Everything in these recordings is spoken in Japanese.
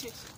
Честь.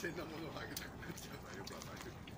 鮮なものをあげたくなっちゃうのよくわかる。